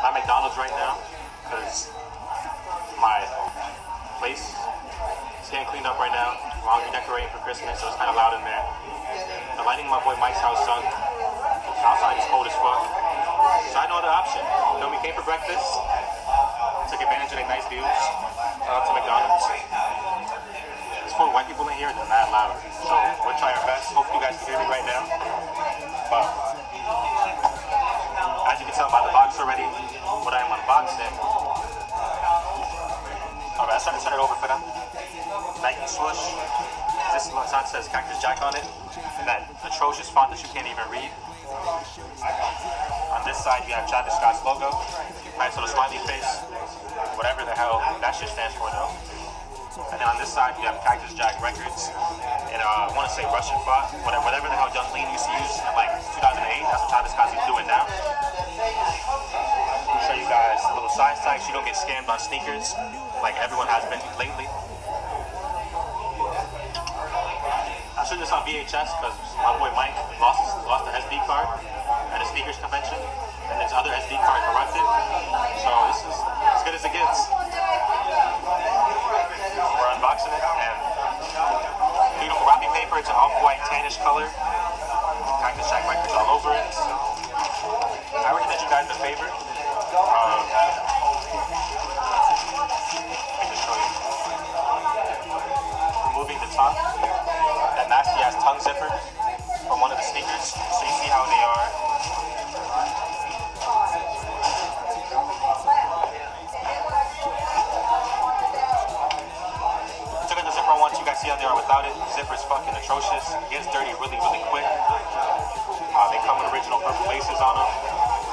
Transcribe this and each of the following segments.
At McDonald's right now because my place is getting cleaned up right now. We're all redecorating for Christmas, so it's kind of loud in there. The lighting in my boy Mike's house sunk. Outside is cold as fuck. So I had no other option. Know, we came for breakfast, took advantage of the nice views. Out to McDonald's. There's four white people in here, they're not loud. So we'll try our best. Hopefully you guys can hear me right now. But already, what I'm unboxing. Alright, I started to turn it over for them. Nike swoosh. This sign says Cactus Jack on it. And that atrocious font that you can't even read. On this side, you have Travis Scott's logo. Nice little smiley face. Whatever the hell that shit stands for, though. And then on this side, you have Cactus Jack Records. And uh, I want to say Russian font. Whatever, whatever the hell Yung Lean used to use in like 2008. That's what Travis Scott's doing now. Side. So you don't get scammed on sneakers like everyone has been lately. I showed this on VHS because my boy Mike lost lost the SD card at a sneakers convention, and his other SD card corrupted. So this is as good as it gets. We're unboxing it, and wrapping paper. It's an off-white tannish color. Cactus Jack records all over it. I did you guys a favor. Um, tongue zipper from one of the sneakers so you see how they are. Took out the zipper once, you guys see how they are without it. The zipper is fucking atrocious. It gets dirty really, really quick. Uh, they come with original purple laces on them.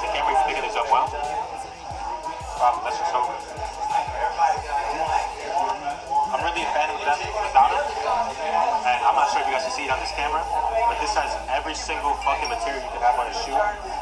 The camera is picking this up well. Um, let's just hope. On this camera, but this has every single fucking material you could have on a shoe.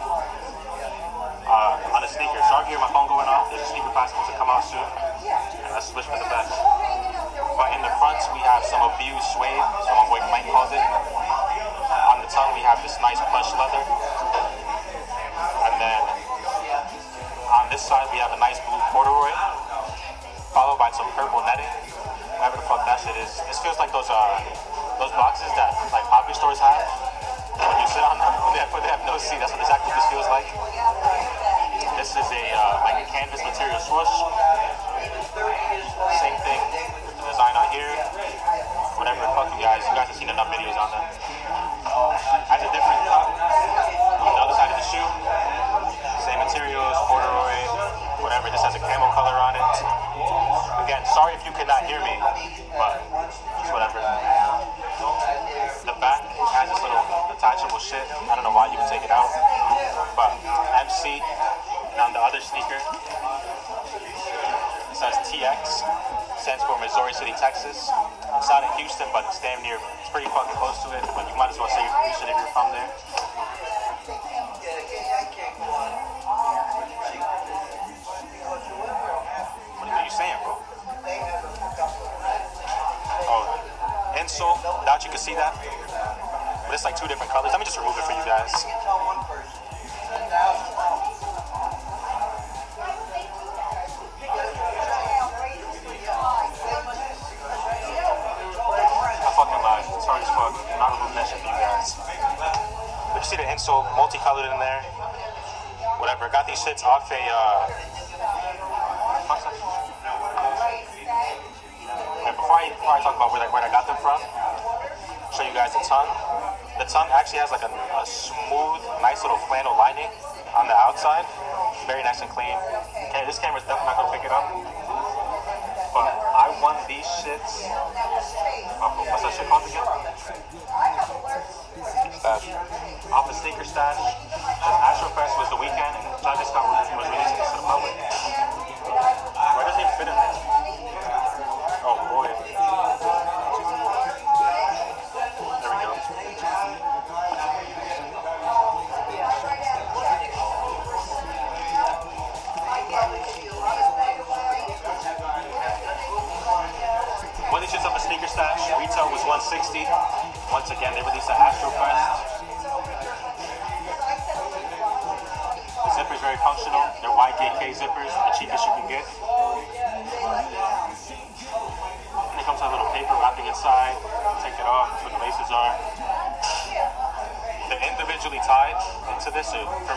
Same thing. The design on here. Whatever the fuck you guys, you guys have seen enough videos on them. Has a different cut on the other side of the shoe. Same materials, corduroy, whatever. This has a camel color on it. Again, sorry if you could not hear me, City, Texas. It's not in Houston, but it's damn near. It's pretty fucking close to it. But you might as well say Houston if you're from there. What are you saying, bro? Oh, insole. Doubt you can see that. But it's like two different colors. Let me just remove it for you guys. See the insole multicolored in there. Whatever. Got these shits off a uh before I before I talk about where I, where I got them from, show you guys the tongue. The tongue actually has like a, a smooth, nice little flannel lining on the outside. Very nice and clean. Okay, this camera's definitely not gonna pick it up. But I won these shits. Of, what's that shit called again? Off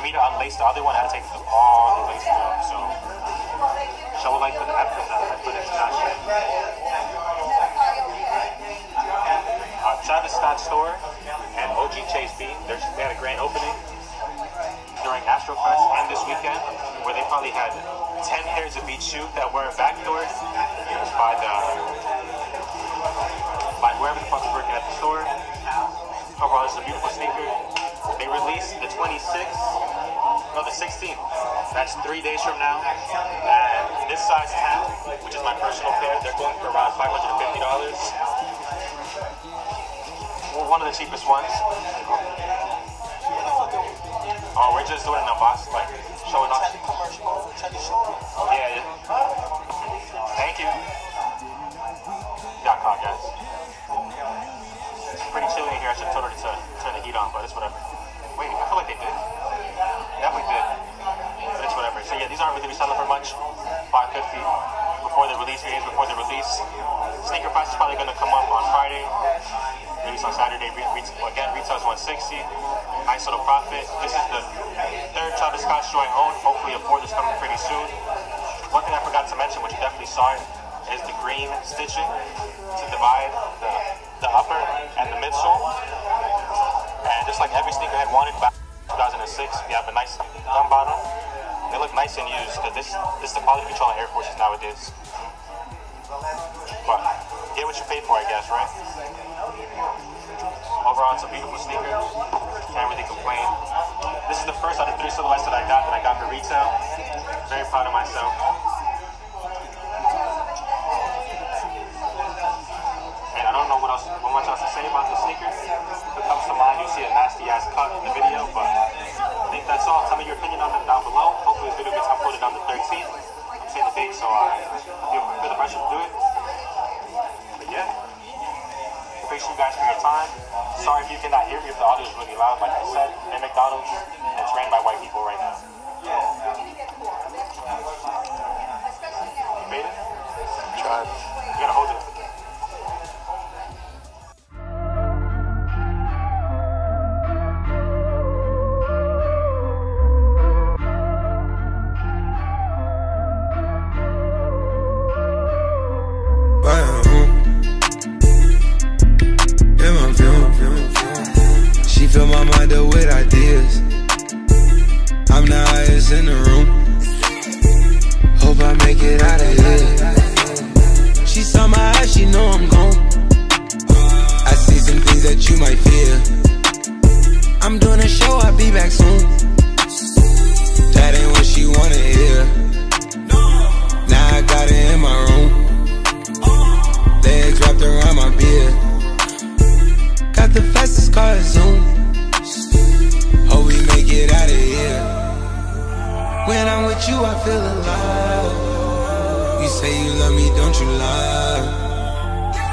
So for me to unlace the other one, had to take the laces off. So show like the effort that I put into that shit. Uh, Travis Scott store and OG Chase B, they had a grand opening during Astrofest and this weekend, where they probably had 10 pairs of each shoe that were backdoored by the by whoever the fuck was working at the store. Overall, it's a beautiful sneaker. They released the 26th, the 16th. That's three days from now. And this size 10, which is my personal pair, they're going for around $550. Well, one of the cheapest ones. Oh, we're just doing an unboxing, like showing off. Yeah, yeah. Thank you. Got caught, guys. It's pretty chilly in here. I should totally turn, turn the heat on, but it's whatever. Wait, I feel like they did. These aren't really selling for much. 550 before the release days, before the release. Sneaker price is probably gonna come up on Friday. Release on Saturday. Re- re- again, retails 160. Nice little profit. This is the third Travis Scott shoe I own. Hopefully, a fourth is coming pretty soon. One thing I forgot to mention, which you definitely saw it, is the green stitching to divide the, the upper and the midsole. And just like every sneaker had wanted back in 2006, we have a nice thumb bottom. Nice and used because this, this is the quality control on Air Forces nowadays. But get what you pay for, I guess, right? Overall, it's a beautiful sneaker. Can't really complain. This is the first out of three silhouettes that I got that I got for retail. Very proud of myself. Time. Sorry if you cannot hear me if the audio is really loud. Like I said, in McDonald's, it's ran by white people right now. I feel alive. You say you love me, don't you lie?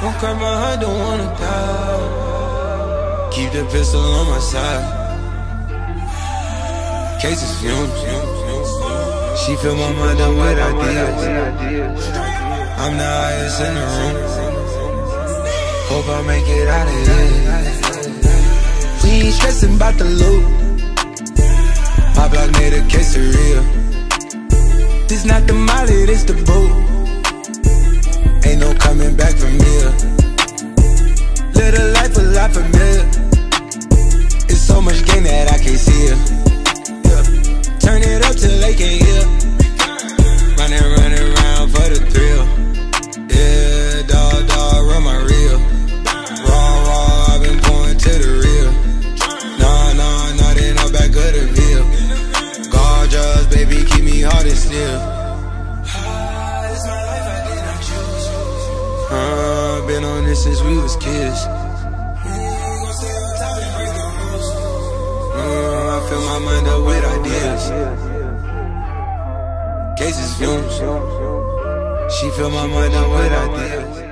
Don't cry my heart, don't wanna die. Keep the pistol on my side. Cases fumes. She fill my mind up with ideas. I'm the highest in the room. Hope I make it out of here. We ain't stressing about the loot. My block made a case of real. This not the molly, this the boot. Ain't no coming back from here. A life a lot familiar. It's so much gain that I can't see it. Yeah. Turn it up till they been on this since we was kids. Uh, I fill my mind up with ideas. Cases fumes. She fill my mind up with ideas.